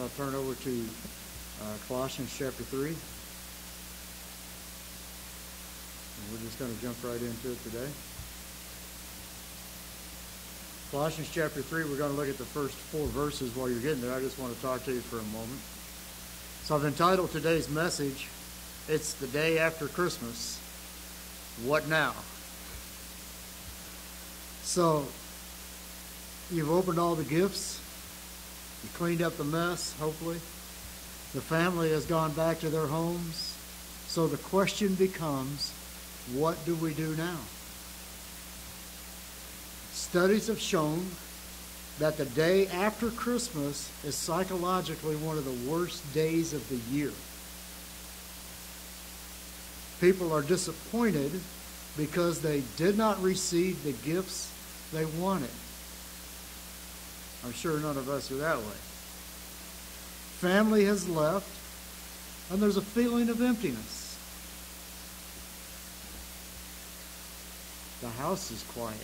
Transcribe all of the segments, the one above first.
uh, turn over to uh, Colossians chapter 3. And we're just going to jump right into it today. Colossians chapter 3, we're going to look at the first four verses while you're getting there. I just want to talk to you for a moment. So I've entitled today's message, It's the Day After Christmas. What now? So, you've opened all the gifts. You cleaned up the mess, hopefully. The family has gone back to their homes. So the question becomes, what do we do now? Studies have shown that the day after Christmas is psychologically one of the worst days of the year. People are disappointed because they did not receive the gifts they wanted. I'm sure none of us are that way. Family has left, and there's a feeling of emptiness. The house is quiet.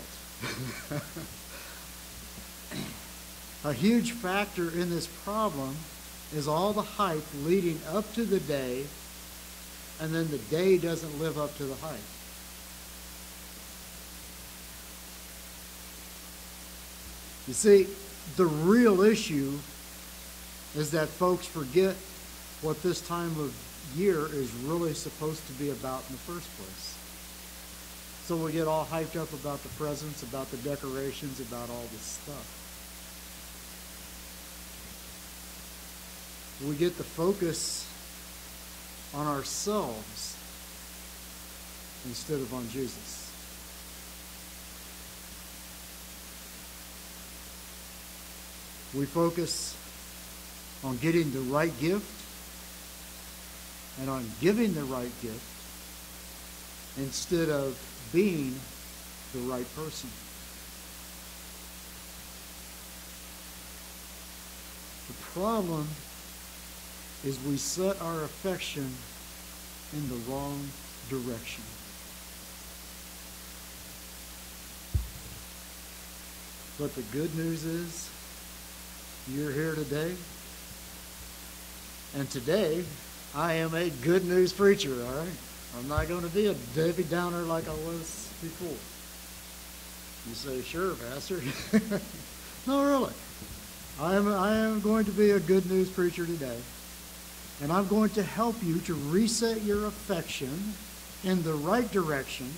a huge factor in this problem is all the hype leading up to the day, and then the day doesn't live up to the hype. You see, the real issue is that folks forget what this time of year is really supposed to be about in the first place. So we get all hyped up about the presents, about the decorations, about all this stuff. We get the focus on ourselves instead of on Jesus. We focus on getting the right gift and on giving the right gift instead of being the right person. The problem is we set our affection in the wrong direction. But the good news is you're here today. And today, I am a good news preacher, all right? I'm not going to be a Debbie Downer like I was before. You say, sure, Pastor. no, really. I am, I am going to be a good news preacher today. And I'm going to help you to reset your affection in the right direction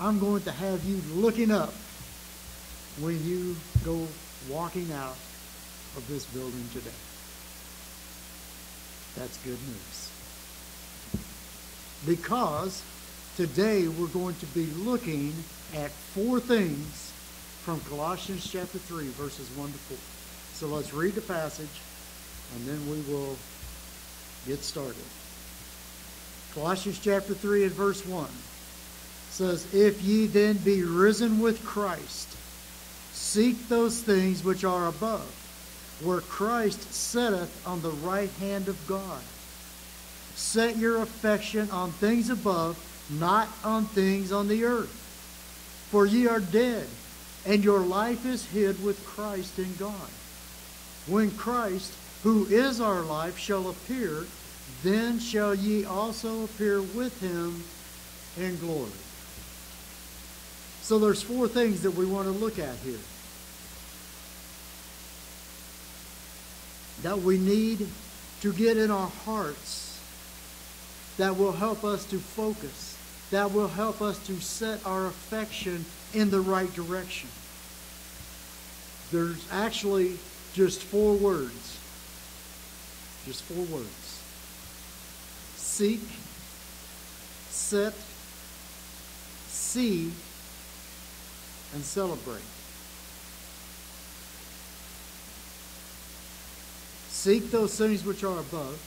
I'm going to have you looking up when you go walking out of this building today. That's good news. Because today we're going to be looking at four things from Colossians chapter 3, verses 1 to 4. So let's read the passage and then we will get started. Colossians chapter 3 and verse 1 says, If ye then be risen with Christ, seek those things which are above, where Christ sitteth on the right hand of God. Set your affection on things above, not on things on the earth. For ye are dead, and your life is hid with Christ in God. When Christ, who is our life, shall appear, then shall ye also appear with him in glory. So there's four things that we want to look at here. That we need to get in our hearts that will help us to focus, that will help us to set our affection in the right direction. There's actually just four words. Just four words. Seek, set, see, and celebrate. Seek those things which are above.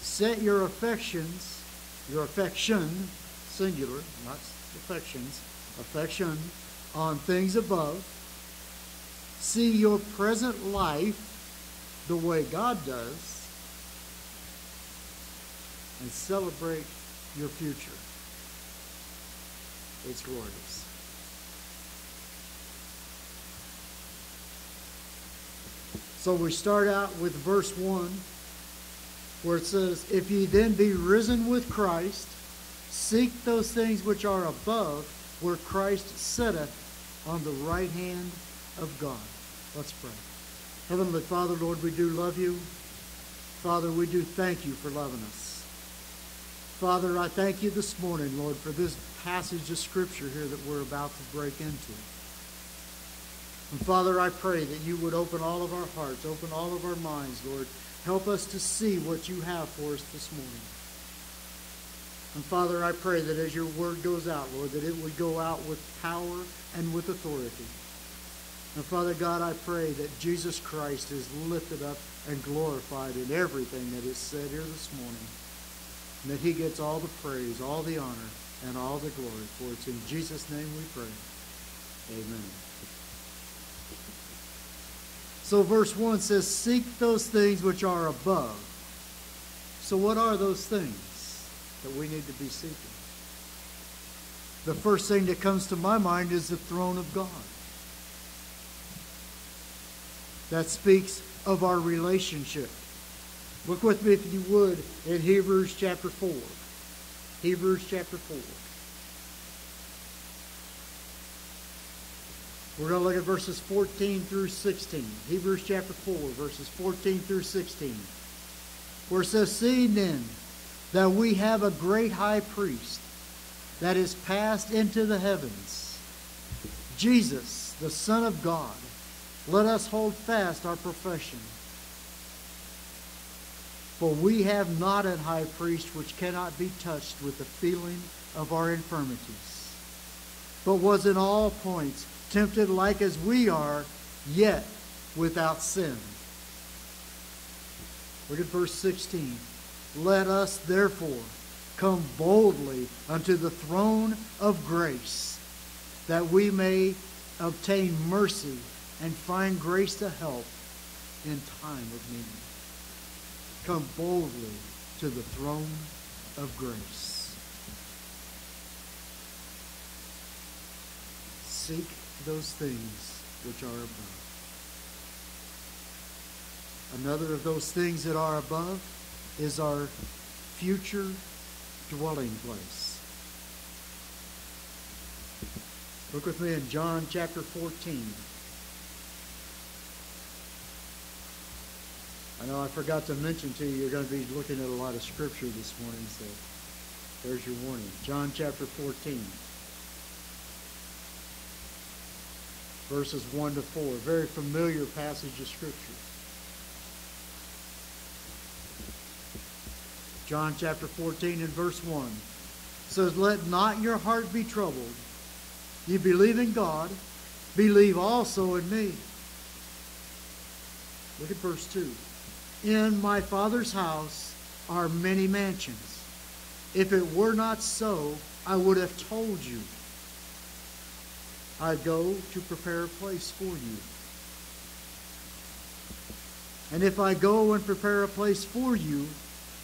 Set your affections, your affection, singular, not affections, affection on things above. See your present life the way God does, and celebrate your future its royalties. So we start out with verse 1 where it says, If ye then be risen with Christ, seek those things which are above, where Christ sitteth on the right hand of God. Let's pray. Heavenly Father, Lord, we do love you. Father, we do thank you for loving us. Father, I thank you this morning, Lord, for this passage of Scripture here that we're about to break into. And Father, I pray that you would open all of our hearts, open all of our minds, Lord. Help us to see what you have for us this morning. And Father, I pray that as your word goes out, Lord, that it would go out with power and with authority. And Father God, I pray that Jesus Christ is lifted up and glorified in everything that is said here this morning. And that he gets all the praise, all the honor, and all the glory. For it's in Jesus' name we pray. Amen. So verse 1 says, Seek those things which are above. So what are those things that we need to be seeking? The first thing that comes to my mind is the throne of God. That speaks of our relationship. Look with me, if you would, in Hebrews chapter 4. Hebrews chapter 4. We're going to look at verses 14 through 16. Hebrews chapter 4, verses 14 through 16. Where it says, then that we have a great high priest that is passed into the heavens, Jesus, the Son of God, let us hold fast our profession. For we have not an high priest which cannot be touched with the feeling of our infirmities, but was in all points tempted like as we are, yet without sin. Look at verse 16. Let us therefore come boldly unto the throne of grace, that we may obtain mercy and find grace to help in time of need. Come boldly to the throne of grace. Seek those things which are above. Another of those things that are above is our future dwelling place. Look with me in John chapter 14. I know I forgot to mention to you, you're going to be looking at a lot of scripture this morning, so there's your warning. John chapter 14. verses 1 to 4. Very familiar passage of Scripture. John chapter 14 and verse 1 says, Let not your heart be troubled. You believe in God, believe also in me. Look at verse 2. In my Father's house are many mansions. If it were not so, I would have told you. I go to prepare a place for you. And if I go and prepare a place for you,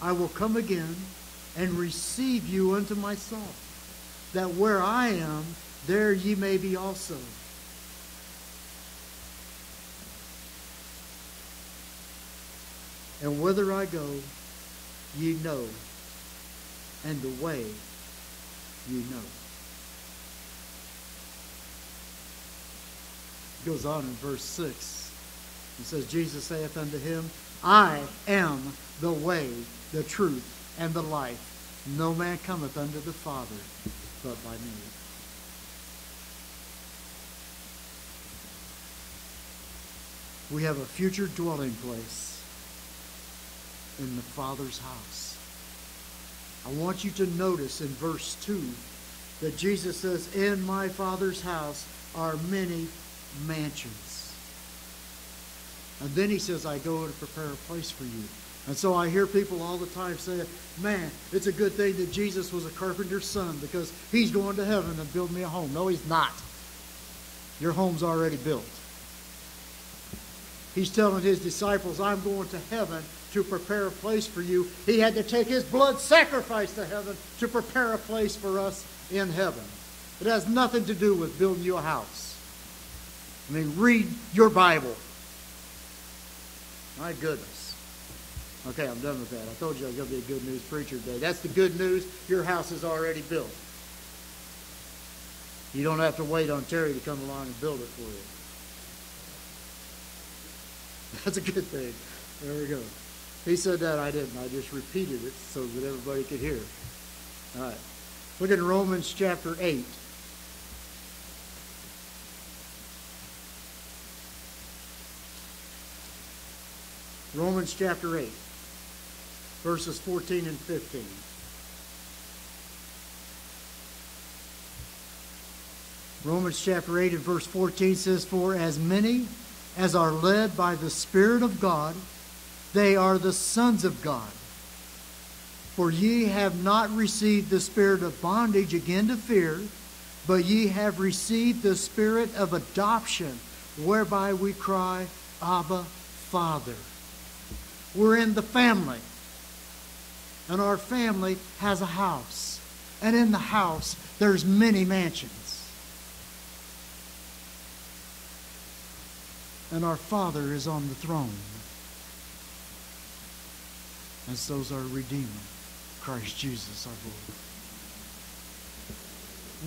I will come again and receive you unto myself, that where I am, there ye may be also. And whither I go, ye know, and the way ye know. goes on in verse 6. It says, Jesus saith unto him, I am the way, the truth, and the life. No man cometh unto the Father but by me. We have a future dwelling place in the Father's house. I want you to notice in verse 2 that Jesus says, In my Father's house are many mansions. And then he says, I go to prepare a place for you. And so I hear people all the time say, man, it's a good thing that Jesus was a carpenter's son because he's going to heaven and build me a home. No, he's not. Your home's already built. He's telling his disciples, I'm going to heaven to prepare a place for you. He had to take his blood sacrifice to heaven to prepare a place for us in heaven. It has nothing to do with building you a house. I mean, read your Bible. My goodness. Okay, I'm done with that. I told you I was going to be a good news preacher today. That's the good news. Your house is already built. You don't have to wait on Terry to come along and build it for you. That's a good thing. There we go. He said that, I didn't. I just repeated it so that everybody could hear. All right. Look at Romans chapter 8. Romans chapter 8, verses 14 and 15. Romans chapter 8 and verse 14 says, For as many as are led by the Spirit of God, they are the sons of God. For ye have not received the spirit of bondage again to fear, but ye have received the spirit of adoption, whereby we cry, Abba, Father. We're in the family. And our family has a house. And in the house, there's many mansions. And our Father is on the throne. And so's our Redeemer, Christ Jesus our Lord.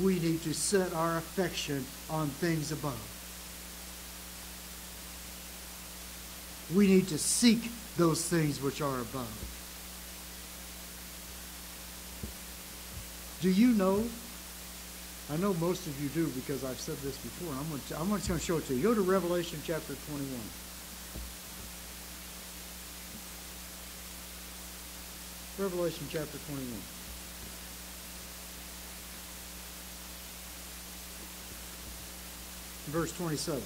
We need to set our affection on things above. We need to seek those things which are above. Do you know? I know most of you do because I've said this before. I'm, to, I'm going to show it to you. Go to Revelation chapter 21. Revelation chapter 21. Verse 27.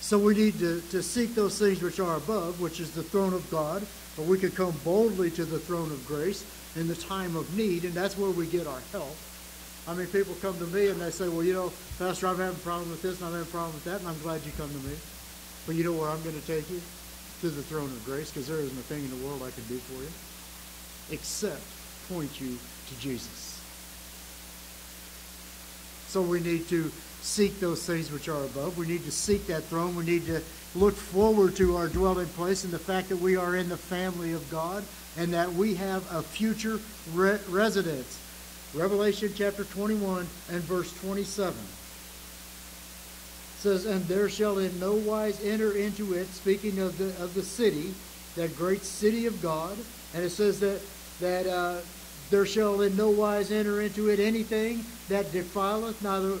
So we need to, to seek those things which are above, which is the throne of God, but we can come boldly to the throne of grace in the time of need, and that's where we get our help. I mean, people come to me and they say, well, you know, Pastor, I'm having a problem with this and I'm having a problem with that, and I'm glad you come to me. But you know where I'm going to take you? To the throne of grace, because there isn't a thing in the world I can do for you except point you to Jesus. So we need to seek those things which are above. We need to seek that throne. We need to look forward to our dwelling place and the fact that we are in the family of God and that we have a future re- residence. Revelation chapter 21 and verse 27 says, And there shall in no wise enter into it, speaking of the, of the city, that great city of God. And it says that, that uh, there shall in no wise enter into it anything that defileth, neither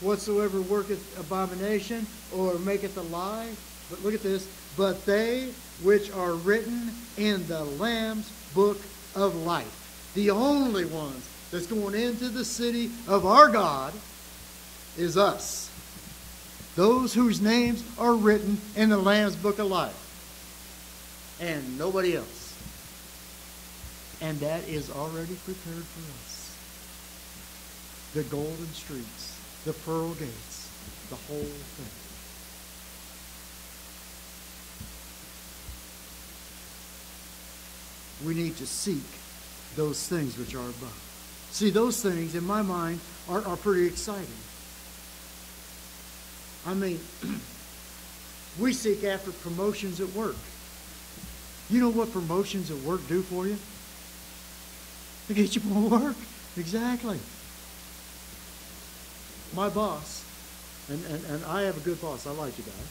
whatsoever worketh abomination or maketh a lie. But look at this. But they which are written in the Lamb's book of life. The only ones that's going into the city of our God is us. Those whose names are written in the Lamb's book of life. And nobody else. And that is already prepared for us. The golden streets the pearl gates, the whole thing. We need to seek those things which are above. See, those things, in my mind, are, are pretty exciting. I mean, we seek after promotions at work. You know what promotions at work do for you? They get you more work. Exactly my boss, and, and, and I have a good boss, I like the guy.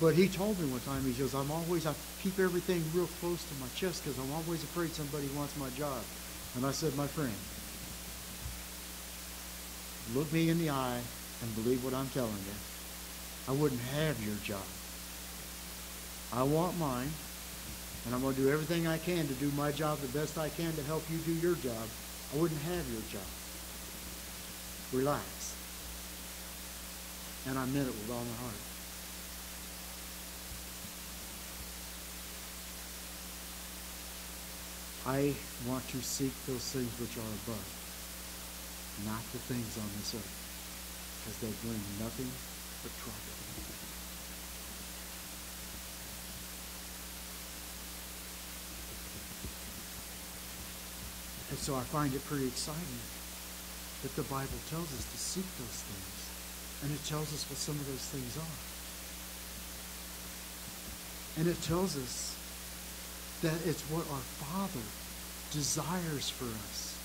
But he told me one time, he goes, I'm always, I keep everything real close to my chest because I'm always afraid somebody wants my job. And I said, my friend, look me in the eye and believe what I'm telling you. I wouldn't have your job. I want mine, and I'm going to do everything I can to do my job the best I can to help you do your job. I wouldn't have your job relax. And I meant it with all my heart. I want to seek those things which are above, not the things on this earth, because they bring nothing but trouble. And so I find it pretty exciting that the Bible tells us to seek those things. And it tells us what some of those things are. And it tells us that it's what our Father desires for us.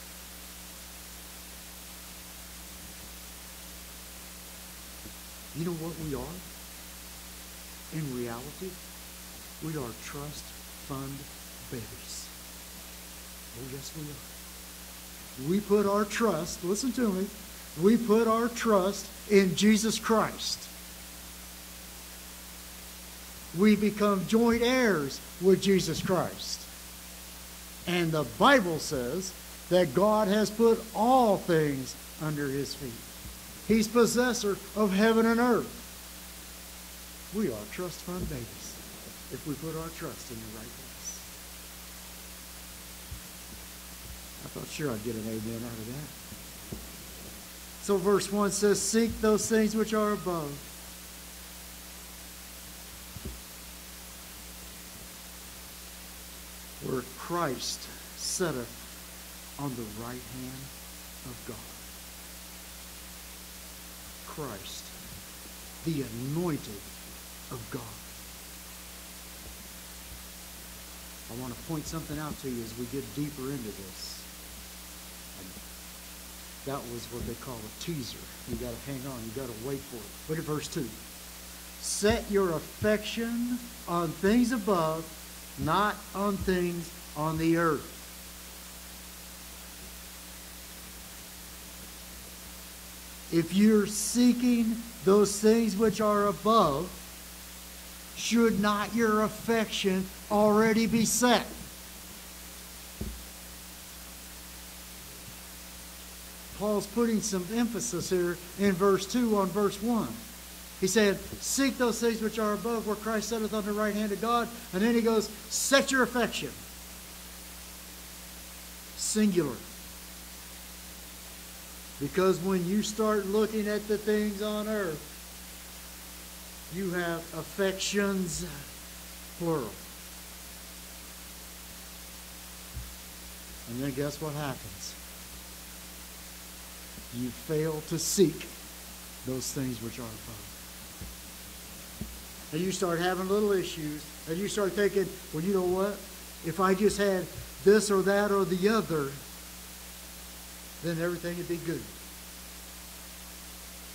You know what we are? In reality, we are trust fund babies. Oh, yes, we are. We put our trust, listen to me, we put our trust in Jesus Christ. We become joint heirs with Jesus Christ. And the Bible says that God has put all things under his feet. He's possessor of heaven and earth. We are trust fund babies if we put our trust in the right place. I thought sure I'd get an amen out of that. So verse 1 says, Seek those things which are above. Where Christ sitteth on the right hand of God. Christ, the anointed of God. I want to point something out to you as we get deeper into this. And that was what they call a teaser. You got to hang on. You got to wait for it. Look at verse 2. Set your affection on things above, not on things on the earth. If you're seeking those things which are above, should not your affection already be set? Paul's putting some emphasis here in verse 2 on verse 1. He said, Seek those things which are above, where Christ sitteth on the right hand of God. And then he goes, Set your affection. Singular. Because when you start looking at the things on earth, you have affections, plural. And then guess what happens? You fail to seek those things which are above. And you start having little issues, and you start thinking, well, you know what? If I just had this or that or the other, then everything would be good.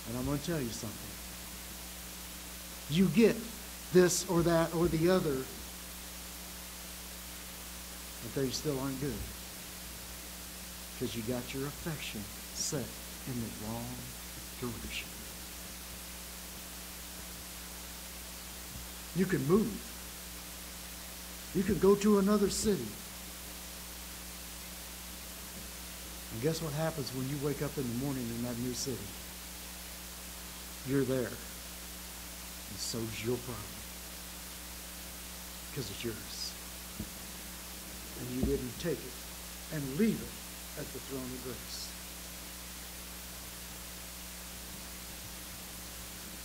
And I'm going to tell you something. You get this or that or the other, but they still aren't good. Because you got your affection set in the wrong direction. You can move. You can go to another city. And guess what happens when you wake up in the morning in that new city? You're there. And so's your problem. Because it's yours. And you didn't take it and leave it at the throne of grace.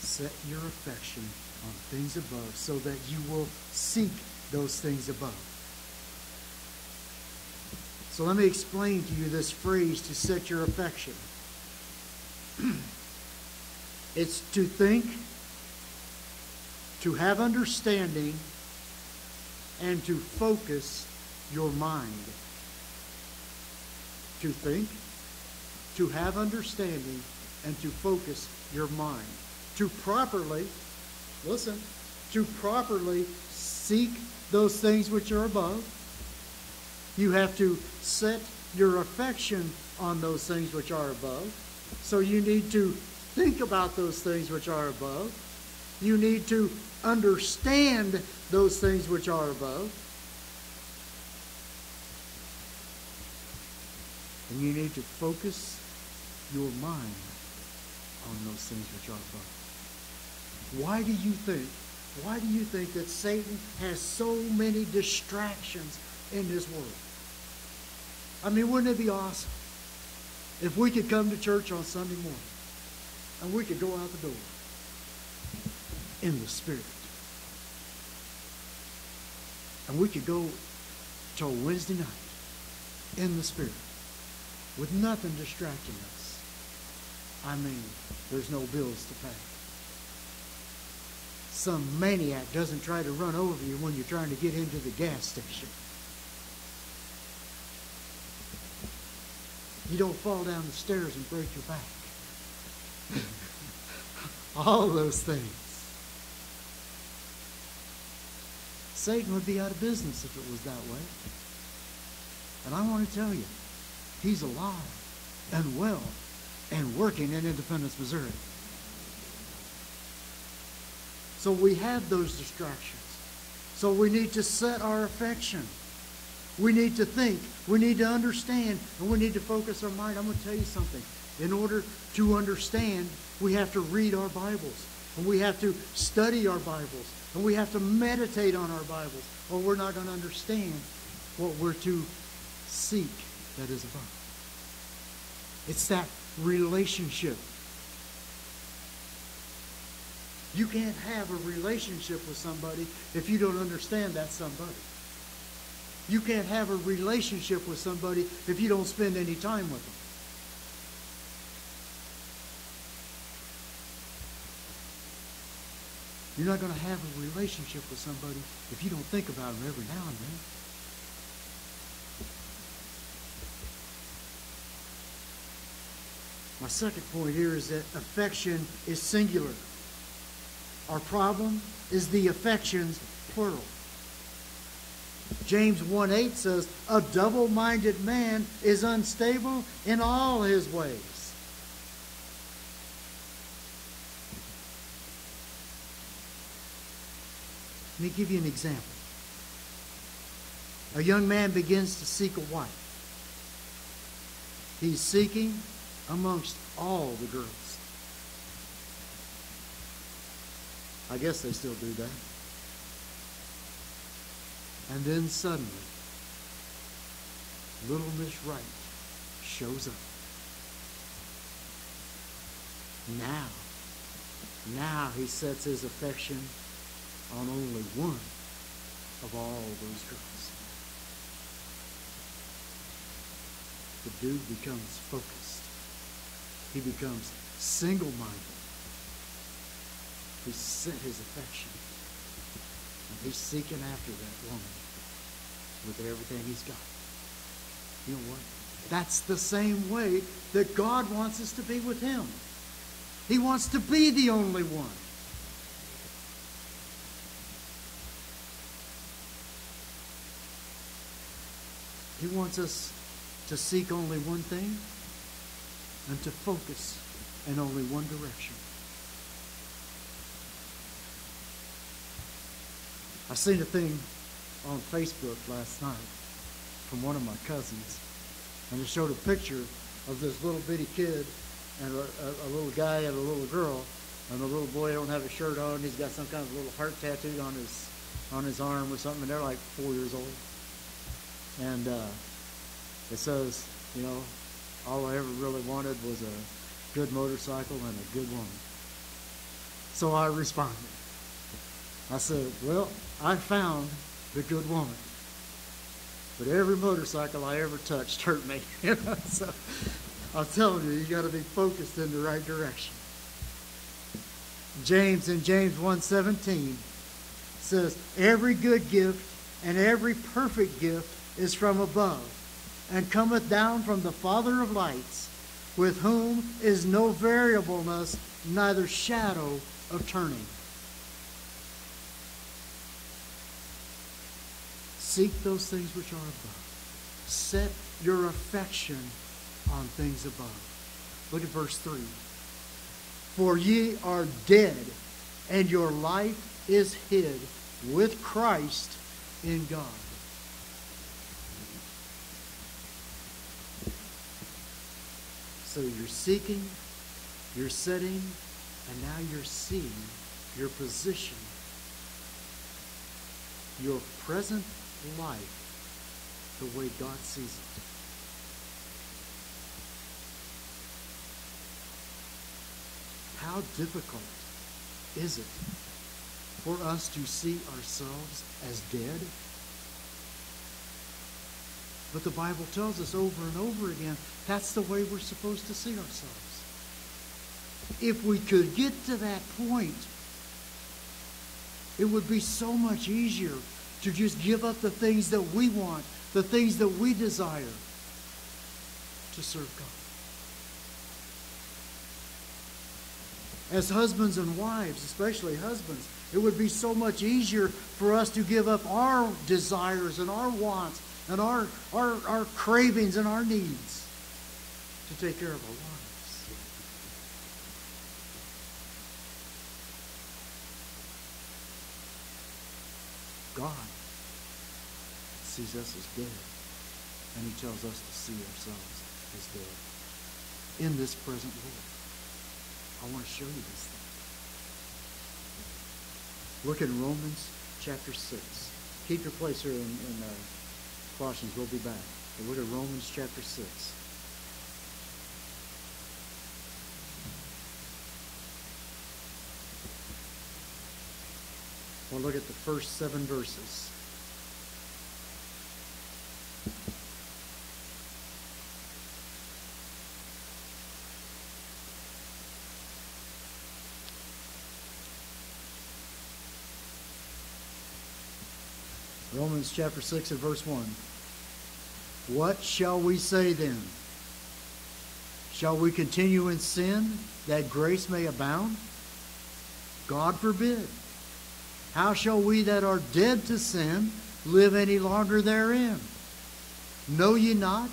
Set your affection on things above so that you will seek those things above. So let me explain to you this phrase to set your affection. it's to think, to have understanding, and to focus your mind. To think, to have understanding, and to focus your mind. To properly, listen, to properly seek those things which are above. You have to set your affection on those things which are above. So you need to think about those things which are above. You need to understand those things which are above. And you need to focus your mind on those things which are above. Why do you think, why do you think that Satan has so many distractions in this world? I mean, wouldn't it be awesome if we could come to church on Sunday morning and we could go out the door in the Spirit? And we could go to a Wednesday night in the Spirit with nothing distracting us. I mean, there's no bills to pay. Some maniac doesn't try to run over you when you're trying to get into the gas station. You don't fall down the stairs and break your back. All those things. Satan would be out of business if it was that way. And I want to tell you, he's alive and well and working in Independence, Missouri. So we have those distractions. So we need to set our affection. We need to think. We need to understand. And we need to focus our mind. I'm going to tell you something. In order to understand, we have to read our Bibles. And we have to study our Bibles. And we have to meditate on our Bibles. Or we're not going to understand what we're to seek that is above. It's that relationship. You can't have a relationship with somebody if you don't understand that somebody. You can't have a relationship with somebody if you don't spend any time with them. You're not going to have a relationship with somebody if you don't think about them every now and then. My second point here is that affection is singular. Our problem is the affections plural. James 1 8 says, A double minded man is unstable in all his ways. Let me give you an example. A young man begins to seek a wife. He's seeking amongst all the girls. I guess they still do that. And then suddenly, little Miss Right shows up. Now, now he sets his affection on only one of all those girls. The dude becomes focused. He becomes single-minded. He set his affection and he's seeking after that woman with everything he's got. You know what? That's the same way that God wants us to be with him. He wants to be the only one. He wants us to seek only one thing and to focus in only one direction. I seen a thing on Facebook last night from one of my cousins, and it showed a picture of this little bitty kid and a, a, a little guy and a little girl, and the little boy don't have a shirt on. He's got some kind of little heart tattoo on his on his arm or something. And they're like four years old, and uh, it says, you know, all I ever really wanted was a good motorcycle and a good woman. So I responded. I said, Well, I found the good woman. But every motorcycle I ever touched hurt me. so I'm telling you, you got to be focused in the right direction. James in James 1:17 says, "Every good gift and every perfect gift is from above, and cometh down from the Father of lights, with whom is no variableness, neither shadow of turning." Seek those things which are above. Set your affection on things above. Look at verse 3. For ye are dead, and your life is hid with Christ in God. So you're seeking, you're setting, and now you're seeing your position, your present life the way God sees it. How difficult is it for us to see ourselves as dead? But the Bible tells us over and over again that's the way we're supposed to see ourselves. if we could get to that point, it would be so much easier to just give up the things that we want, the things that we desire to serve God. As husbands and wives, especially husbands, it would be so much easier for us to give up our desires and our wants and our, our, our cravings and our needs to take care of our wives. God sees us as dead, and he tells us to see ourselves as dead in this present world. I want to show you this thing. Look in Romans chapter 6. Keep your place here in, in uh, Colossians. We'll be back. But look at Romans chapter 6. We'll look at the first seven verses. Romans chapter 6 and verse 1. What shall we say then? Shall we continue in sin that grace may abound? God forbid. How shall we that are dead to sin live any longer therein? Know ye not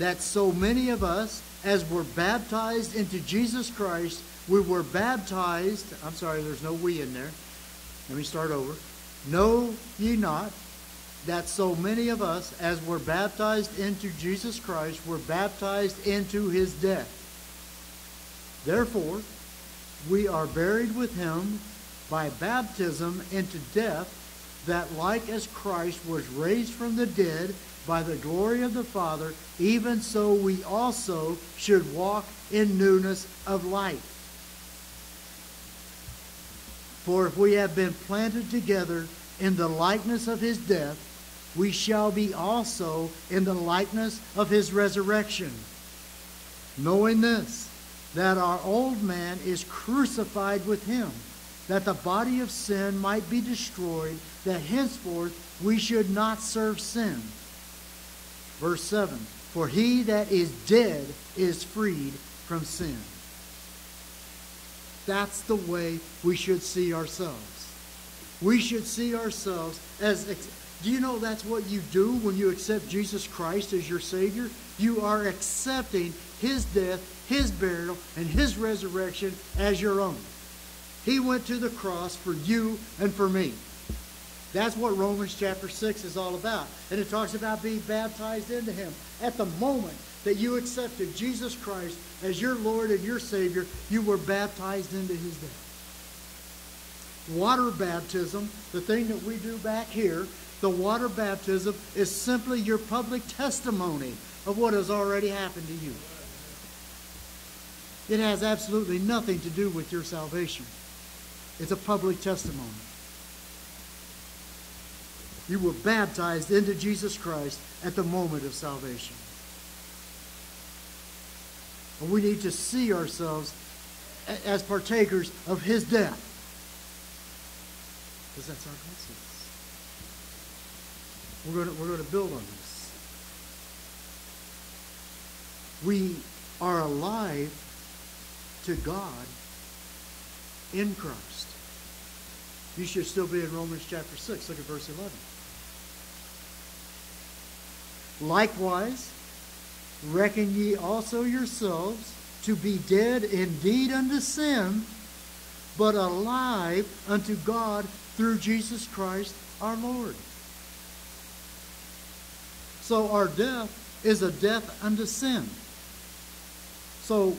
that so many of us, as were baptized into Jesus Christ, we were baptized, I'm sorry, there's no we in there. Let me start over. Know ye not that so many of us, as were baptized into Jesus Christ, were baptized into his death. Therefore, we are buried with him by baptism into death, that like as Christ was raised from the dead by the glory of the Father, even so we also should walk in newness of life. For if we have been planted together in the likeness of his death, we shall be also in the likeness of his resurrection. Knowing this, that our old man is crucified with him, that the body of sin might be destroyed, that henceforth we should not serve sin. Verse 7 For he that is dead is freed from sin. That's the way we should see ourselves. We should see ourselves as do you know that's what you do when you accept Jesus Christ as your Savior? You are accepting His death, His burial, and His resurrection as your own. He went to the cross for you and for me. That's what Romans chapter 6 is all about. And it talks about being baptized into Him. At the moment that you accepted Jesus Christ as your Lord and your Savior, you were baptized into His death. Water baptism, the thing that we do back here, the water baptism is simply your public testimony of what has already happened to you. It has absolutely nothing to do with your salvation. It's a public testimony. You were baptized into Jesus Christ at the moment of salvation. And we need to see ourselves as partakers of his death. Because that's our God we're going we're going to build on this. We are alive to God in Christ. You should still be in Romans chapter 6. Look at verse 11. Likewise, reckon ye also yourselves to be dead indeed unto sin, but alive unto God through Jesus Christ our Lord. So our death is a death unto sin. So,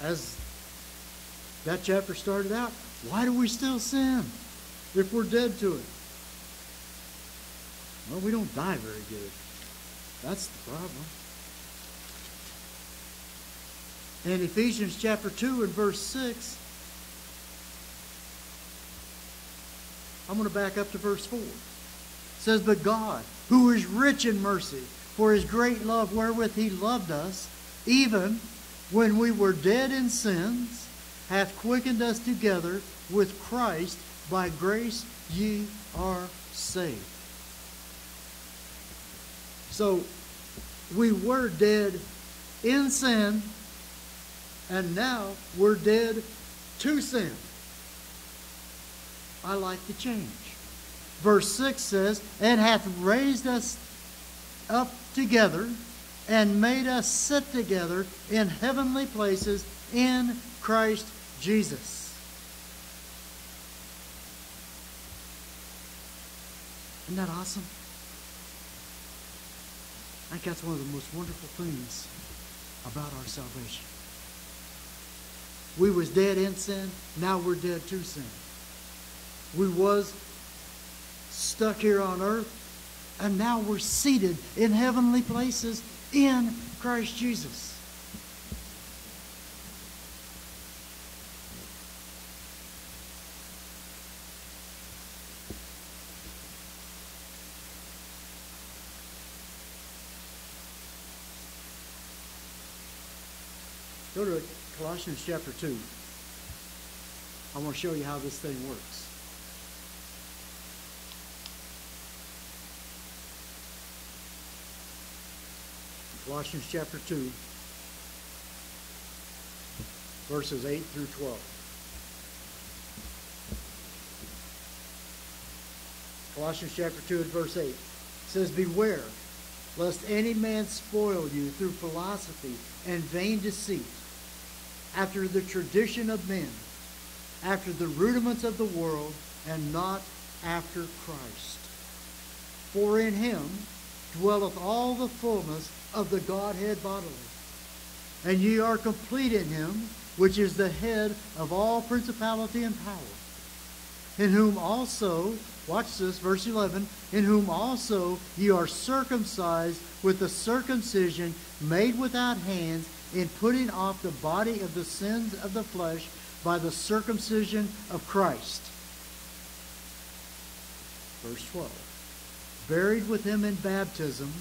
as that chapter started out, why do we still sin if we're dead to it? Well, we don't die very good. That's the problem. In Ephesians chapter 2 and verse 6, I'm going to back up to verse 4. It says, But God, who is rich in mercy, for his great love wherewith he loved us, even when we were dead in sins, hath quickened us together with Christ. By grace ye are saved. So we were dead in sin, and now we're dead to sin. I like the change. Verse 6 says, And hath raised us up together and made us sit together in heavenly places in Christ Jesus. Isn't that awesome? I think that's one of the most wonderful things about our salvation. We was dead in sin, now we're dead to sin. We was stuck here on earth, and now we're seated in heavenly places in Christ Jesus. Go to Colossians chapter 2. I want to show you how this thing works. Colossians chapter 2, verses 8 through 12. Colossians chapter 2 and verse 8 says, Beware, lest any man spoil you through philosophy and vain deceit, after the tradition of men, after the rudiments of the world, and not after Christ. For in him dwelleth all the fullness of the Godhead bodily. And ye are complete in him, which is the head of all principality and power. In whom also, watch this, verse 11, in whom also ye are circumcised with the circumcision made without hands, in putting off the body of the sins of the flesh by the circumcision of Christ. Verse 12. Buried with him in baptism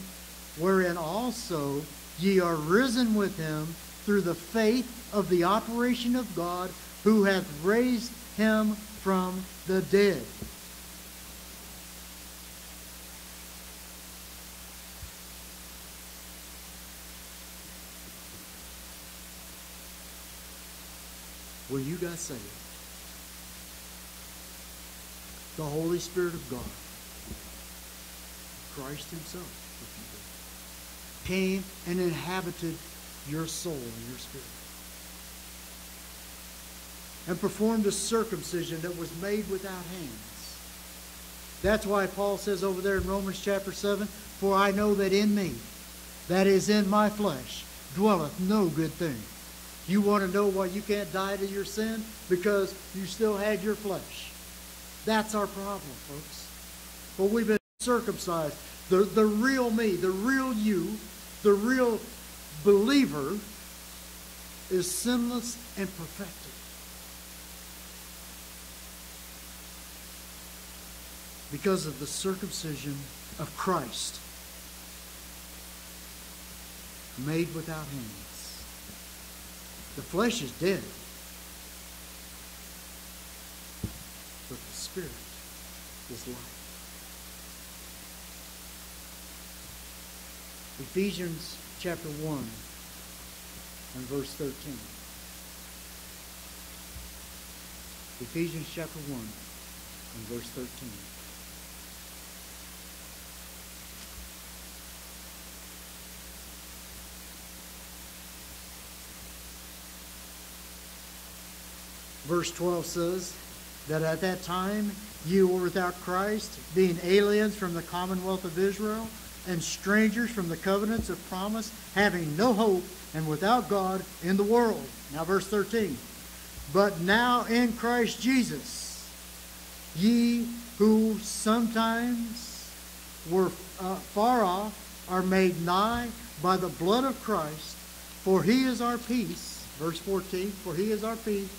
wherein also ye are risen with him through the faith of the operation of God, who hath raised him from the dead. Were you got saved? The Holy Spirit of God, Christ Himself came and inhabited your soul and your spirit. And performed a circumcision that was made without hands. That's why Paul says over there in Romans chapter 7 For I know that in me, that is in my flesh, dwelleth no good thing. You want to know why you can't die to your sin? Because you still had your flesh. That's our problem, folks. But we've been circumcised. The, the real me, the real you, the real believer is sinless and perfected. Because of the circumcision of Christ, made without hands. The flesh is dead, but the spirit is life. Ephesians chapter 1 and verse 13. Ephesians chapter 1 and verse 13. Verse 12 says that at that time you were without Christ, being aliens from the commonwealth of Israel and strangers from the covenants of promise, having no hope and without God in the world. Now, verse 13. But now in Christ Jesus, ye who sometimes were uh, far off are made nigh by the blood of Christ, for he is our peace. Verse 14. For he is our peace,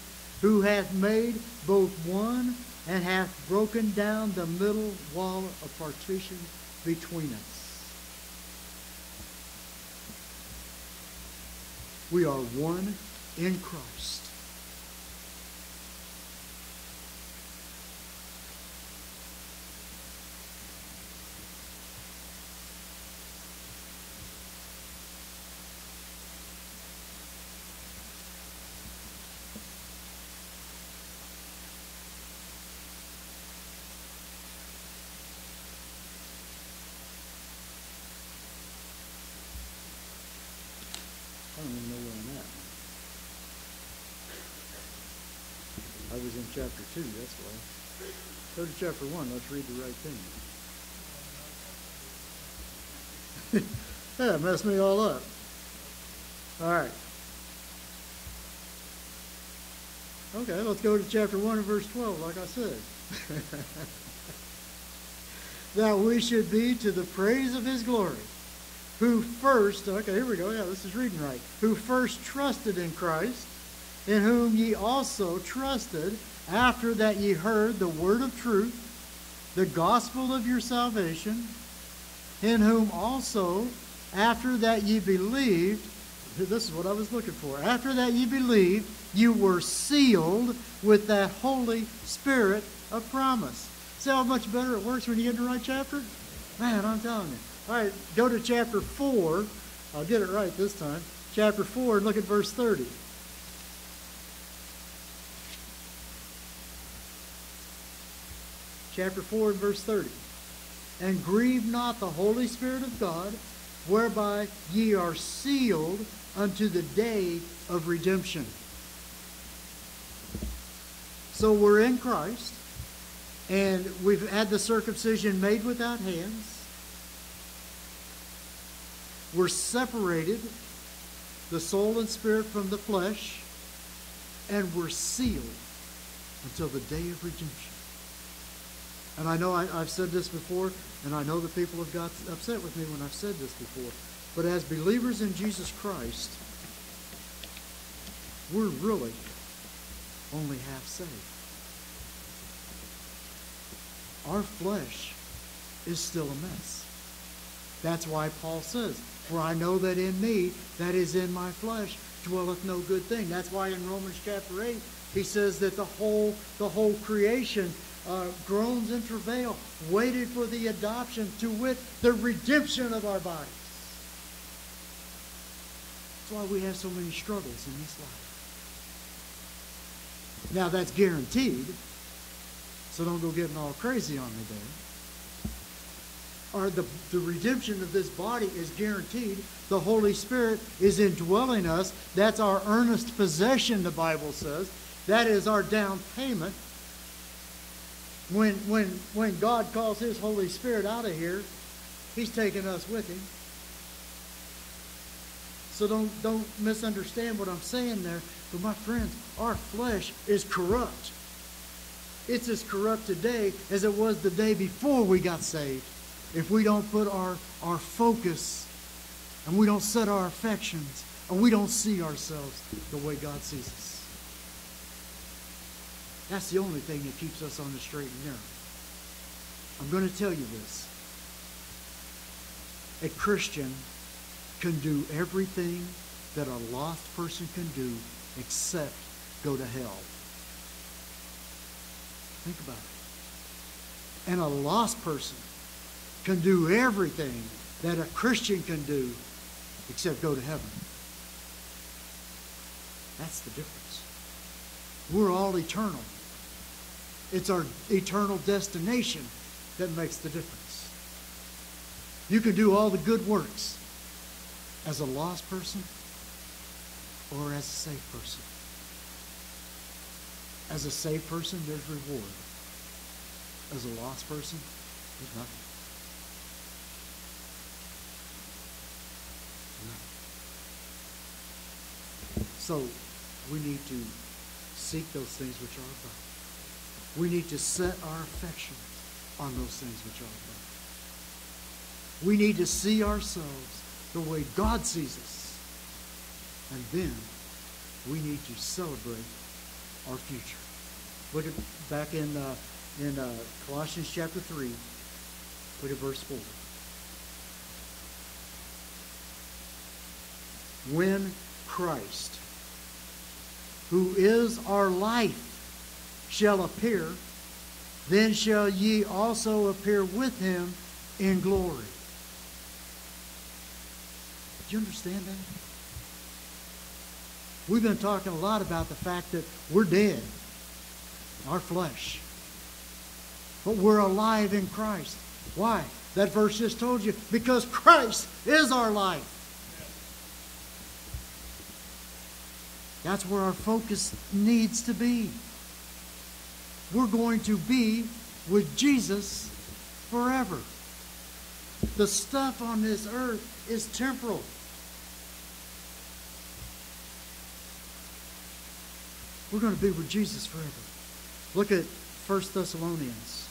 who hath made both one and hath broken down the middle wall of partition between us We are one in Christ. In chapter two, that's why. Go to chapter one, let's read the right thing. that messed me all up. All right. Okay, let's go to chapter 1 and verse 12, like I said. that we should be to the praise of his glory who first, okay, here we go, yeah, this is reading right, who first trusted in Christ, in whom ye also trusted, after that ye heard the word of truth, the gospel of your salvation, in whom also, after that ye believed, this is what I was looking for, after that ye believed, you were sealed with that Holy Spirit of promise. See how much better it works when you get in the right chapter? Man, I'm telling you. All right, go to chapter 4. I'll get it right this time. Chapter 4, and look at verse 30. Chapter 4 and verse 30. And grieve not the Holy Spirit of God, whereby ye are sealed unto the day of redemption. So we're in Christ, and we've had the circumcision made without hands. We're separated, the soul and spirit from the flesh, and we're sealed until the day of redemption. And I know I, have said this before, and I know that people have got upset with me when I've said this before. But as believers in Jesus Christ, we're really only half saved. Our flesh is still a mess. That's why Paul says, For I know that in me, that is in my flesh, dwelleth no good thing. That's why in Romans chapter 8, he says that the whole, the whole creation uh, groans and travail, waited for the adoption, to wit, the redemption of our bodies. That's why we have so many struggles in this life. Now that's guaranteed, so don't go getting all crazy on me there. Or the, the redemption of this body is guaranteed. The Holy Spirit is indwelling us. That's our earnest possession, the Bible says. That is our down payment. When, when, when God calls His Holy Spirit out of here, He's taking us with Him. So don't, don't misunderstand what I'm saying there. But my friends, our flesh is corrupt. It's as corrupt today as it was the day before we got saved. If we don't put our, our focus and we don't set our affections and we don't see ourselves the way God sees us. That's the only thing that keeps us on the straight and narrow. I'm going to tell you this. A Christian can do everything that a lost person can do except go to hell. Think about it. And a lost person can do everything that a Christian can do except go to heaven. That's the difference. We're all eternal. It's our eternal destination that makes the difference. You can do all the good works as a lost person or as a saved person. As a saved person, there's reward. As a lost person, there's nothing. So we need to seek those things which are above. We need to set our affections on those things which are above. We need to see ourselves the way God sees us. And then we need to celebrate our future. Look at back in uh, in uh, Colossians chapter three. Look at verse four. When Christ, who is our life, shall appear, then shall ye also appear with him in glory. Do you understand that? We've been talking a lot about the fact that we're dead, our flesh. But we're alive in Christ. Why? That verse just told you because Christ is our life. That's where our focus needs to be. We're going to be with Jesus forever. The stuff on this earth is temporal. We're going to be with Jesus forever. Look at 1 Thessalonians.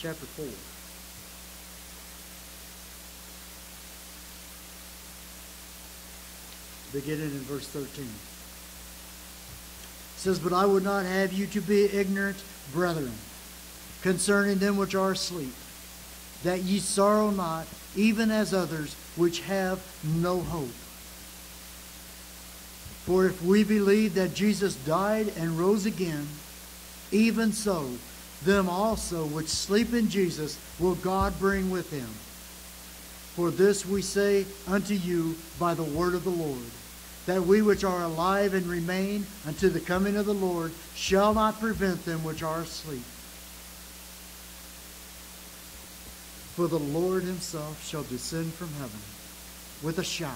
Chapter 4. Beginning in verse 13. It says, But I would not have you to be ignorant, brethren, concerning them which are asleep, that ye sorrow not, even as others which have no hope. For if we believe that Jesus died and rose again, even so, them also which sleep in Jesus will God bring with him. For this we say unto you by the word of the Lord, that we which are alive and remain unto the coming of the Lord shall not prevent them which are asleep. For the Lord himself shall descend from heaven with a shout,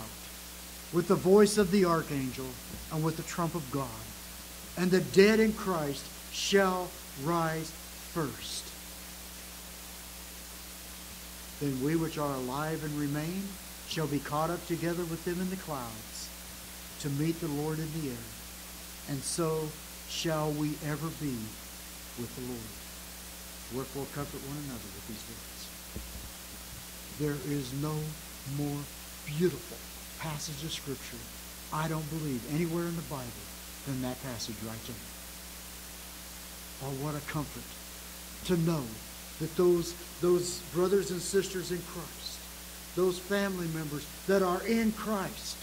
with the voice of the archangel, and with the trump of God. And the dead in Christ shall rise first. Then we which are alive and remain shall be caught up together with them in the clouds to meet the Lord in the air. And so shall we ever be with the Lord. Wherefore comfort one another with these words. There is no more beautiful passage of Scripture, I don't believe, anywhere in the Bible than that passage right there. Oh, what a comfort to know that those, those brothers and sisters in Christ, those family members that are in Christ,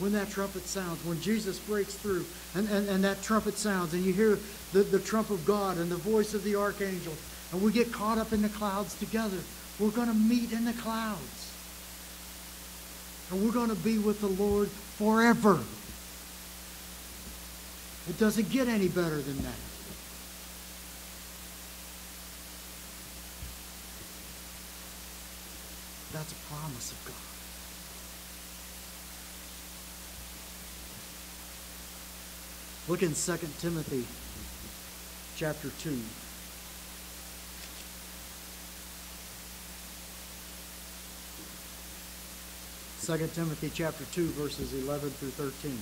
when that trumpet sounds, when Jesus breaks through and, and, and that trumpet sounds, and you hear the, the trump of God and the voice of the archangel, and we get caught up in the clouds together, we're going to meet in the clouds. And we're going to be with the Lord forever. It doesn't get any better than that. That's a promise of God. Look in 2 Timothy chapter 2. Second Timothy chapter 2 verses 11 through 13.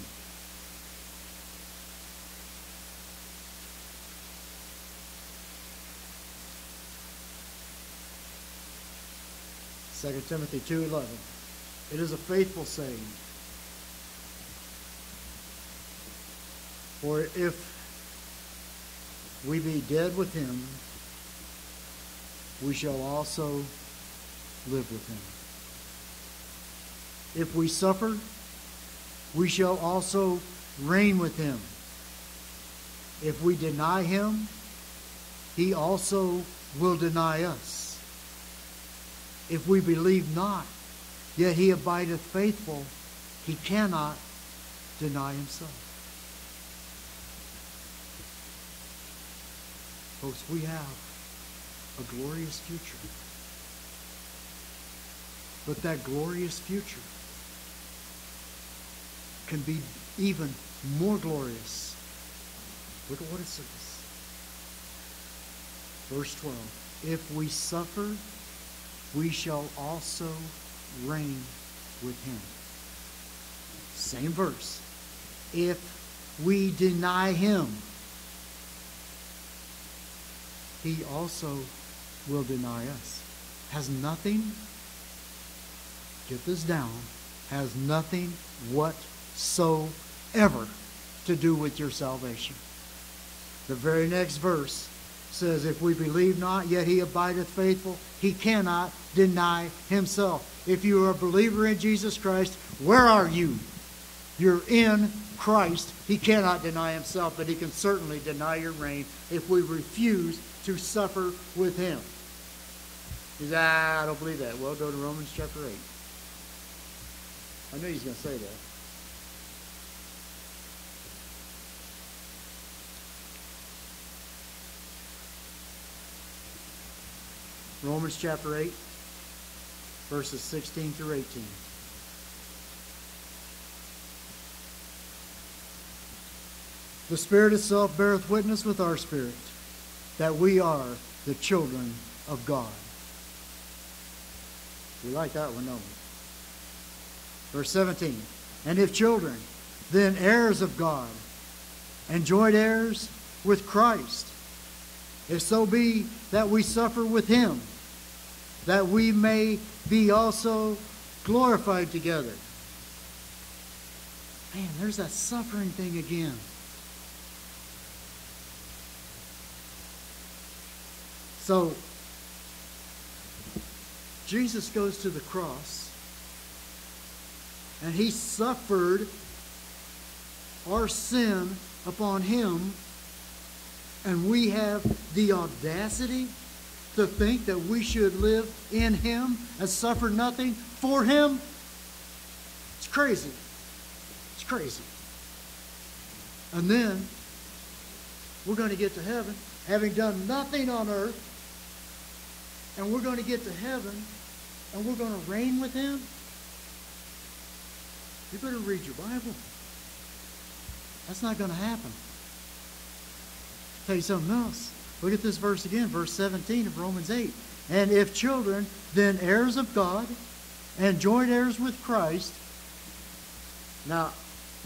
Second Timothy 2:11. It is a faithful saying. For if we be dead with him, we shall also live with him. If we suffer, we shall also reign with him. If we deny him, he also will deny us. If we believe not, yet he abideth faithful, he cannot deny himself. Folks, we have a glorious future. But that glorious future can be even more glorious. Look at what it says. Verse 12. If we suffer, we shall also reign with him. Same verse. If we deny him, he also will deny us. Has nothing, get this down, has nothing whatsoever to do with your salvation. The very next verse says, If we believe not, yet he abideth faithful, he cannot deny himself. If you are a believer in Jesus Christ, where are you? You're in Christ. He cannot deny himself, but he can certainly deny your reign if we refuse to suffer with him. He says, ah, I don't believe that. Well, go to Romans chapter 8. I knew he was going to say that. Romans chapter 8, verses 16 through 18. The Spirit itself beareth witness with our spirit that we are the children of God. We like that one, don't we? Verse 17. And if children, then heirs of God, and joint heirs with Christ, if so be that we suffer with him, that we may be also glorified together. Man, there's that suffering thing again. So, Jesus goes to the cross and he suffered our sin upon him, and we have the audacity to think that we should live in him and suffer nothing for him. It's crazy. It's crazy. And then we're going to get to heaven having done nothing on earth, and we're going to get to heaven and we're going to reign with him. You better read your Bible. That's not going to happen. I'll tell you something else. Look at this verse again, verse 17 of Romans 8. And if children, then heirs of God, and joint heirs with Christ. Now,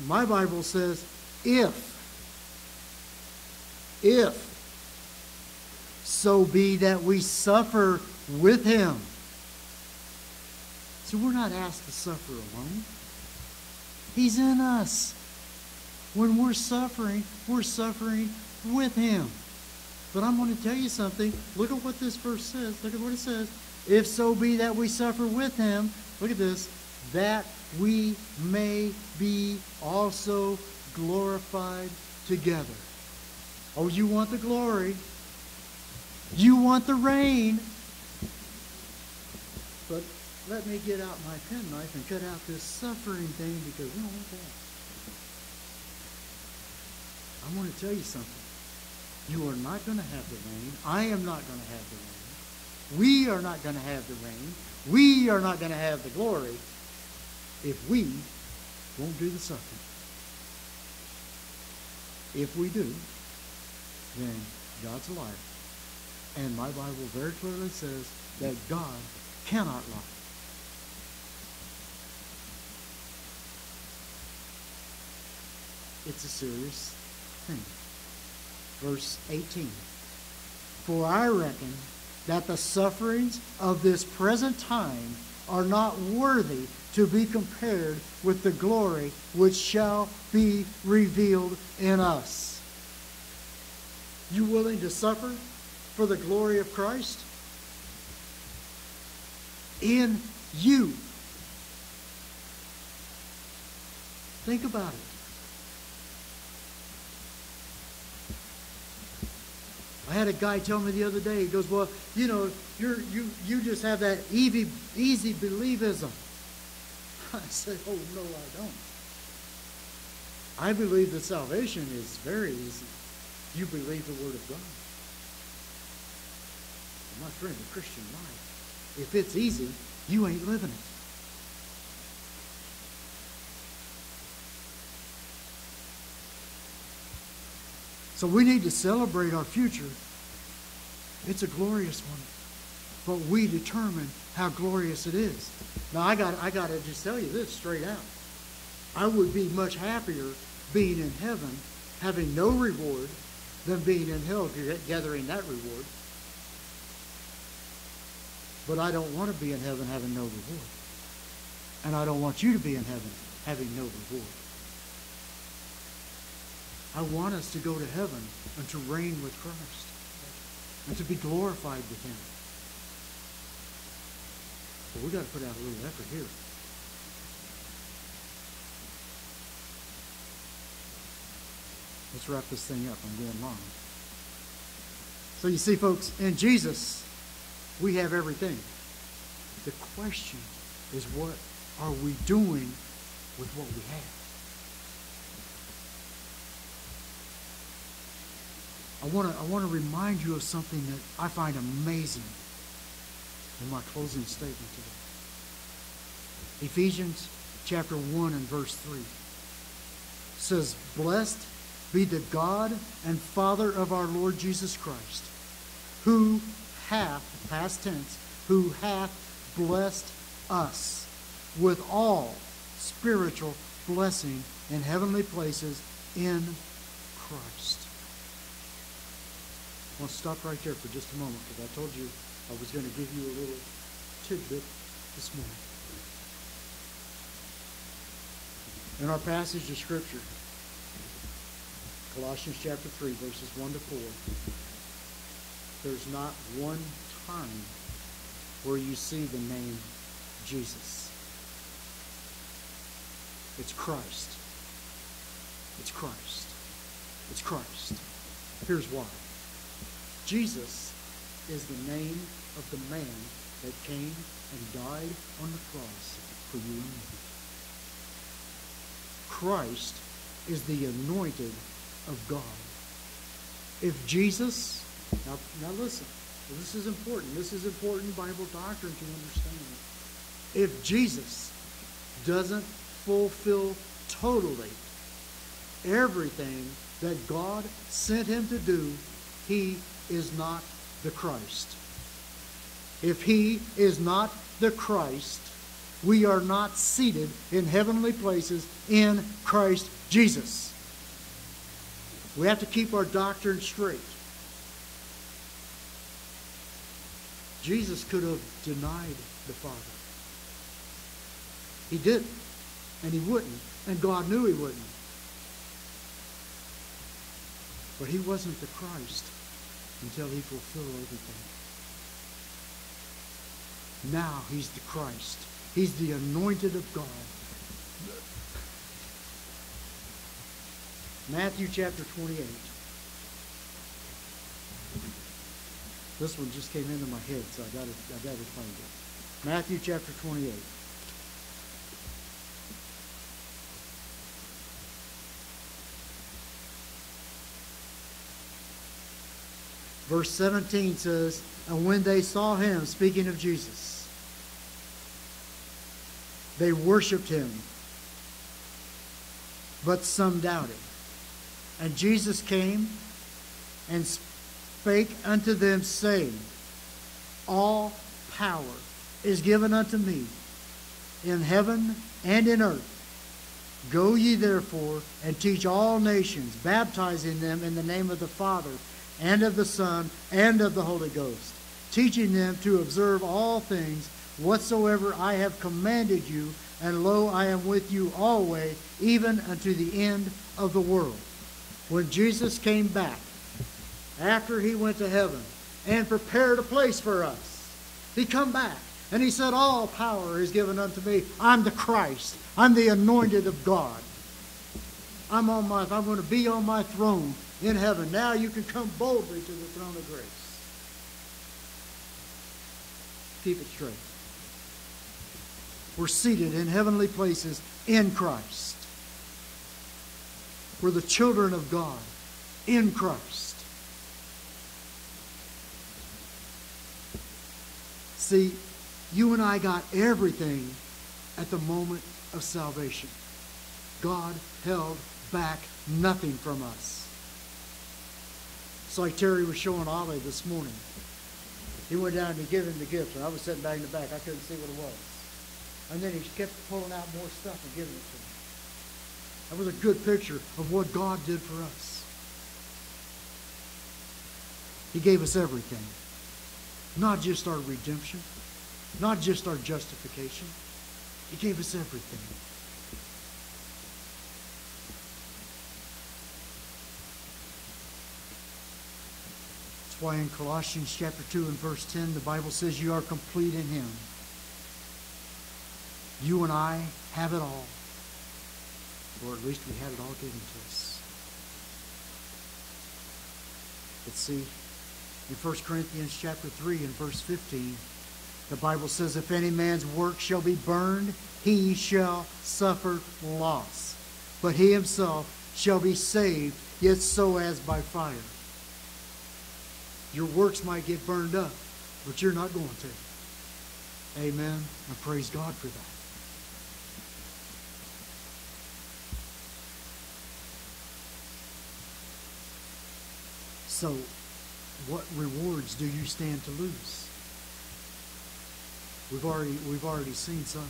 my Bible says, if. If. So be that we suffer with him. So we're not asked to suffer alone. He's in us. When we're suffering, we're suffering with him. But I'm going to tell you something. Look at what this verse says. Look at what it says. If so be that we suffer with him, look at this, that we may be also glorified together. Oh, you want the glory. You want the reign. But let me get out my penknife and cut out this suffering thing because we don't want that. I want to tell you something. You are not going to have the reign. I am not going to have the reign. We are not going to have the reign. We are not going to have the glory if we won't do the suffering. If we do, then God's a liar. And my Bible very clearly says that God cannot lie. It's a serious thing verse 18. For I reckon that the sufferings of this present time are not worthy to be compared with the glory which shall be revealed in us. You willing to suffer for the glory of Christ? In you. Think about it. I had a guy tell me the other day, he goes, Well, you know, you're, you, you just have that easy, easy believism. I said, Oh, no, I don't. I believe that salvation is very easy. You believe the Word of God. My friend, the Christian life, if it's easy, you ain't living it. So we need to celebrate our future. It's a glorious one. But we determine how glorious it is. Now I got I got to just tell you this straight out. I would be much happier being in heaven having no reward than being in hell gathering that reward. But I don't want to be in heaven having no reward. And I don't want you to be in heaven having no reward. I want us to go to heaven and to reign with Christ. and to be glorified with him. But we've got to put out a little effort here. Let's wrap this thing up. I'm going long. So you see, folks, in Jesus, we have everything. The question is what are we doing with what we have? I want to I want to remind you of something that I find amazing in my closing statement today. Ephesians chapter 1 and verse 3 says, Blessed be the God and Father of our Lord Jesus Christ, who hath, past tense, who hath blessed us with all spiritual blessing in heavenly places in Christ. I want to stop right there for just a moment because I told you I was going to give you a little tidbit this morning. In our passage of Scripture, Colossians chapter 3, verses 1 to 4, there's not one time where you see the name Jesus. It's Christ. It's Christ. It's Christ. Here's why. Jesus is the name of the man that came and died on the cross for you and me. Christ is the anointed of God. If Jesus, now, now listen, this is important. This is important Bible doctrine to understand. If Jesus doesn't fulfill totally everything that God sent him to do, he is not the Christ. If he is not the Christ, we are not seated in heavenly places in Christ Jesus. We have to keep our doctrine straight. Jesus could have denied the Father. He didn't, and he wouldn't, and God knew he wouldn't. But he wasn't the Christ until he fulfilled everything. Now he's the Christ. He's the anointed of God. Matthew chapter 28. This one just came into my head, so I got to I got to find it. Matthew chapter 28. Verse 17 says, And when they saw him, speaking of Jesus, they worshiped him, but some doubted. And Jesus came and spake unto them, saying, All power is given unto me in heaven and in earth. Go ye therefore and teach all nations, baptizing them in the name of the Father and of the Son and of the Holy Ghost, teaching them to observe all things whatsoever I have commanded you, and lo, I am with you always, even unto the end of the world. When Jesus came back, after he went to heaven and prepared a place for us, he come back and he said, All power is given unto me. I'm the Christ. I'm the anointed of God. I'm on my I'm going to be on my throne in heaven. Now you can come boldly to the throne of grace. Keep it straight. We're seated in heavenly places in Christ. We're the children of God in Christ. See, you and I got everything at the moment of salvation. God held back nothing from us. It's like Terry was showing Ollie this morning. He went down to give him the gift, and I was sitting back in the back. I couldn't see what it was. And then he kept pulling out more stuff and giving it to me. That was a good picture of what God did for us. He gave us everything. Not just our redemption, not just our justification. He gave us everything. That's why in Colossians chapter 2 and verse 10, the Bible says you are complete in him. You and I have it all. Or at least we had it all given to us. But see, in 1 Corinthians chapter 3 and verse 15, the Bible says, If any man's work shall be burned, he shall suffer loss. But he himself shall be saved, yet so as by fire. Your works might get burned up, but you're not going to. Amen. And praise God for that. So, what rewards do you stand to lose? We've already we've already seen some.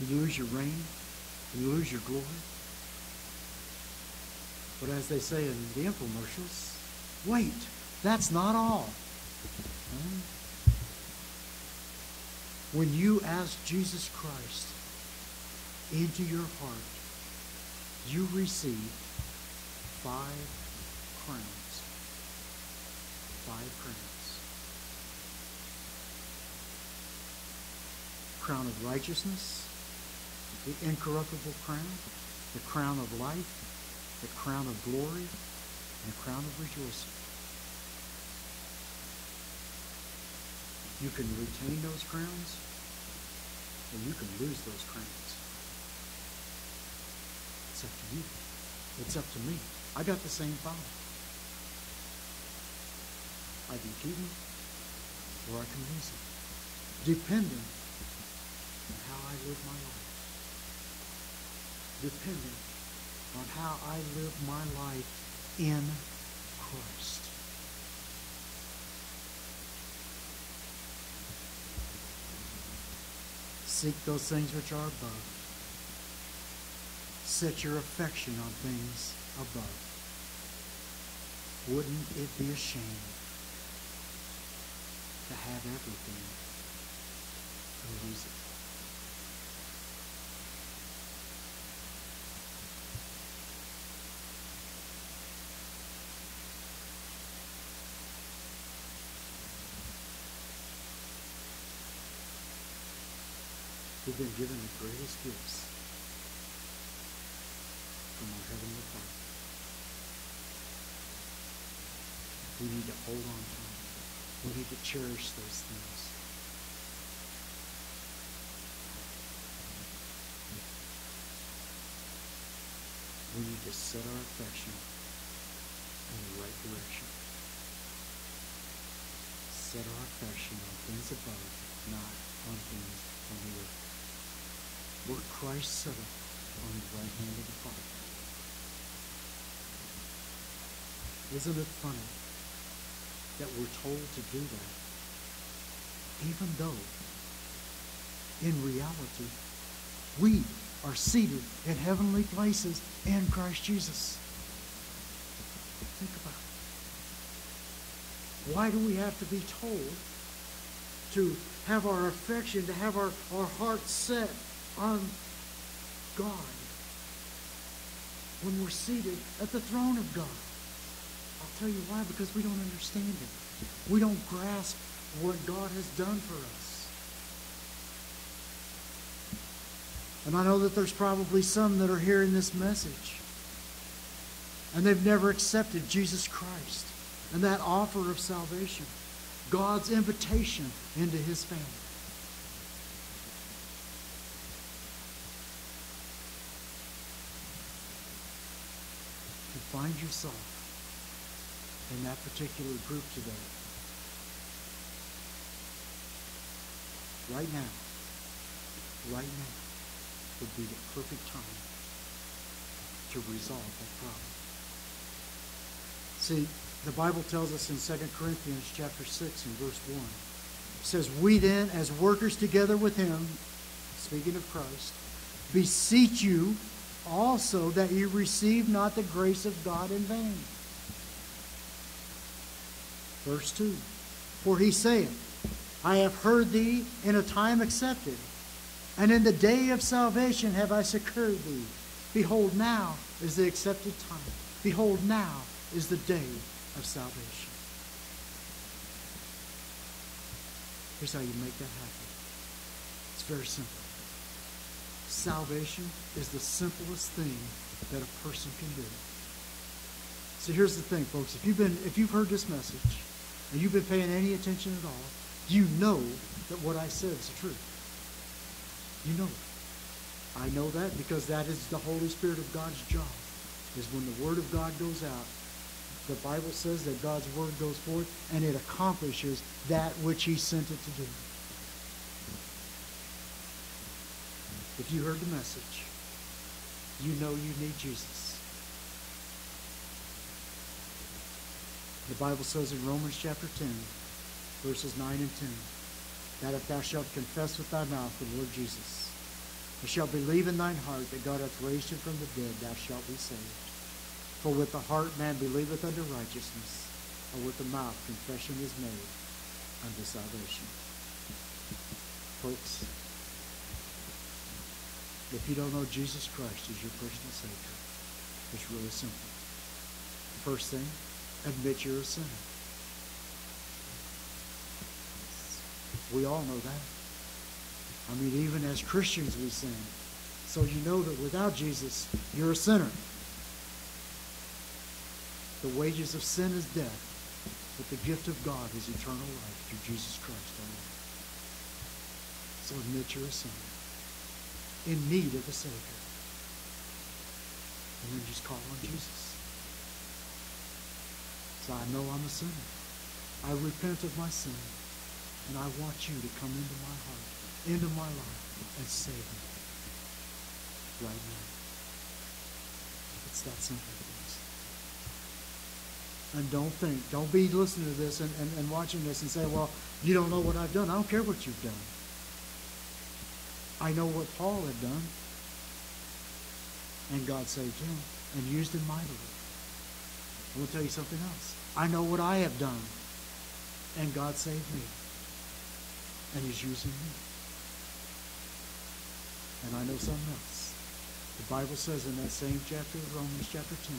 You lose your reign, you lose your glory. But as they say in the infomercials, wait, that's not all. When you ask Jesus Christ into your heart, you receive five crowns. Five crowns. Crown of righteousness, the incorruptible crown, the crown of life, the crown of glory, and the crown of rejoicing. You can retain those crowns, or you can lose those crowns. It's up to you. It's up to me. I got the same problem. I can keep them or I can lose them, depending on how I live my life. Depending on how I live my life in Christ. Seek those things which are above. Set your affection on things above. Wouldn't it be a shame to have everything and lose it? We've been given the greatest gifts from our Heavenly Father. We need to hold on to them. We need to cherish those things. We need to set our affection in the right direction. Set our affection on things above, not on things on the earth. Where Christ sitteth on the right hand of the Father. Isn't it funny that we're told to do that? Even though, in reality, we are seated in heavenly places in Christ Jesus. Think about it. Why do we have to be told to have our affection, to have our, our heart set on God when we're seated at the throne of God? I'll tell you why, because we don't understand it. We don't grasp what God has done for us. And I know that there's probably some that are hearing this message and they've never accepted Jesus Christ and that offer of salvation, God's invitation into his family. You find yourself in that particular group today. Right now, right now would be the perfect time to resolve that problem. See, the Bible tells us in 2 Corinthians chapter 6 and verse 1. It says, We then, as workers together with him, speaking of Christ, beseech you also that you receive not the grace of God in vain. Verse 2 For he saith, I have heard thee in a time accepted, and in the day of salvation have I succored thee. Behold, now is the accepted time. Behold, now is the day of salvation. Here's how you make that happen. It's very simple. Salvation is the simplest thing that a person can do. So here's the thing, folks. If you've been if you've heard this message and you've been paying any attention at all, you know that what I said is the truth. You know it. I know that because that is the Holy Spirit of God's job. Is when the Word of God goes out, the Bible says that God's Word goes forth and it accomplishes that which He sent it to do. If you heard the message, you know you need Jesus. The Bible says in Romans chapter 10, verses 9 and 10, that if thou shalt confess with thy mouth the Lord Jesus, and shalt believe in thine heart that God hath raised him from the dead, thou shalt be saved. For with the heart man believeth unto righteousness, and with the mouth confession is made unto salvation. Folks, if you don't know Jesus Christ as your personal Savior, it's really simple. First thing, admit you're a sinner. We all know that. I mean, even as Christians, we sin. So you know that without Jesus, you're a sinner. The wages of sin is death, but the gift of God is eternal life through Jesus Christ our Lord. So admit you're a sinner, in need of a Savior. And then just call on Jesus. So I know I'm a sinner. I repent of my sin, and I want you to come into my heart into my life and save me right now. It's that simple, folks. And don't think, don't be listening to this and, and, and watching this and say, well, you don't know what I've done. I don't care what you've done. I know what Paul had done. And God saved him and used him mightily. I will tell you something else. I know what I have done. And God saved me. And he's using me. And I know something else. The Bible says in that same chapter, Romans chapter 10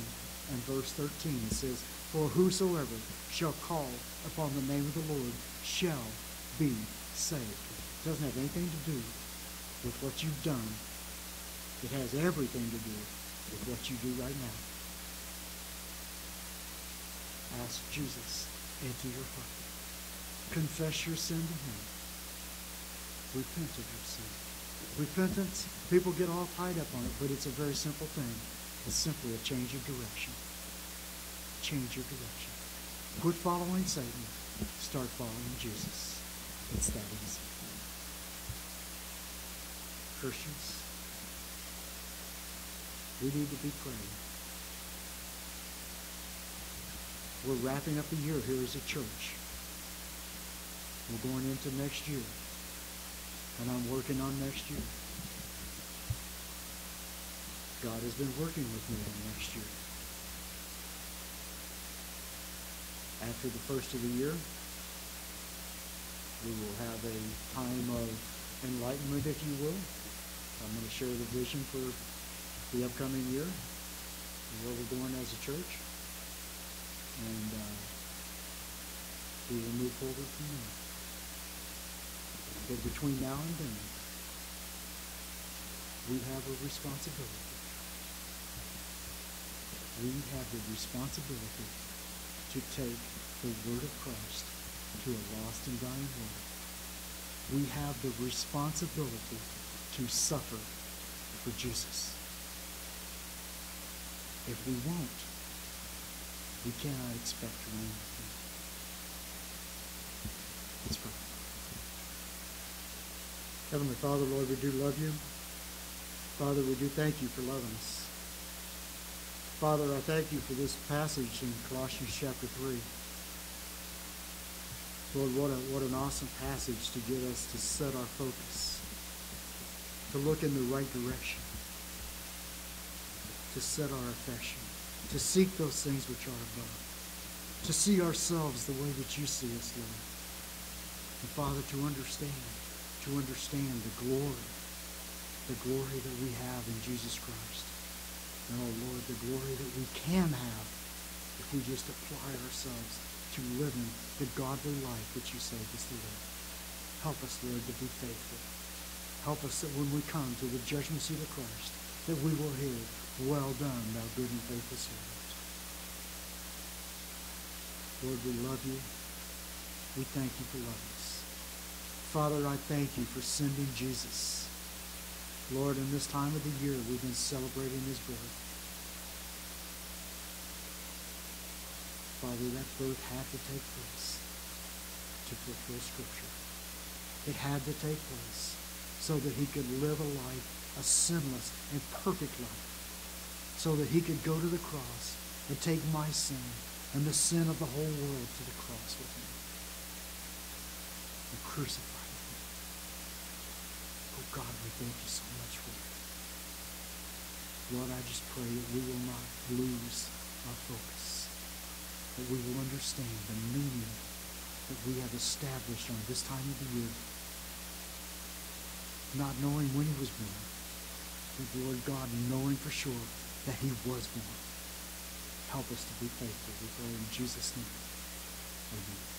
and verse 13, it says, For whosoever shall call upon the name of the Lord shall be saved. It doesn't have anything to do with what you've done. It has everything to do with what you do right now. Ask Jesus into your heart. Confess your sin to him. Repent of your sin. Repentance, people get all tied up on it, but it's a very simple thing. It's simply a change of direction. Change your direction. Quit following Satan. Start following Jesus. It's that easy. Christians, we need to be praying. We're wrapping up the year here as a church. We're going into next year and I'm working on next year. God has been working with me on next year. After the first of the year, we will have a time of enlightenment, if you will. I'm going to share the vision for the upcoming year and where we're going as a church. And uh, we will move forward from there. But between now and then, we have a responsibility. We have the responsibility to take the word of Christ to a lost and dying world. We have the responsibility to suffer for Jesus. If we won't, we cannot expect to him. Let's pray. Heavenly Father, Lord, we do love you. Father, we do thank you for loving us. Father, I thank you for this passage in Colossians chapter 3. Lord, what, a, what an awesome passage to get us to set our focus, to look in the right direction, to set our affection, to seek those things which are above, to see ourselves the way that you see us, Lord. And Father, to understand to understand the glory, the glory that we have in Jesus Christ. And oh Lord, the glory that we can have if we just apply ourselves to living the godly life that you saved us to live. Help us, Lord, to be faithful. Help us that when we come to the judgment seat of Christ, that we will hear, well done, thou good and faithful servant. Lord, we love you. We thank you for loving us. Father, I thank you for sending Jesus. Lord, in this time of the year, we've been celebrating his birth. Father, that birth had to take place to fulfill Scripture. It had to take place so that he could live a life, a sinless and perfect life, so that he could go to the cross and take my sin and the sin of the whole world to the cross with him and crucify with me. Oh God, we thank you so much for that. Lord, I just pray that we will not lose our focus, that we will understand the meaning that we have established on this time of the year, not knowing when he was born, but Lord God, knowing for sure that he was born. Help us to be faithful. We pray in Jesus' name. Amen.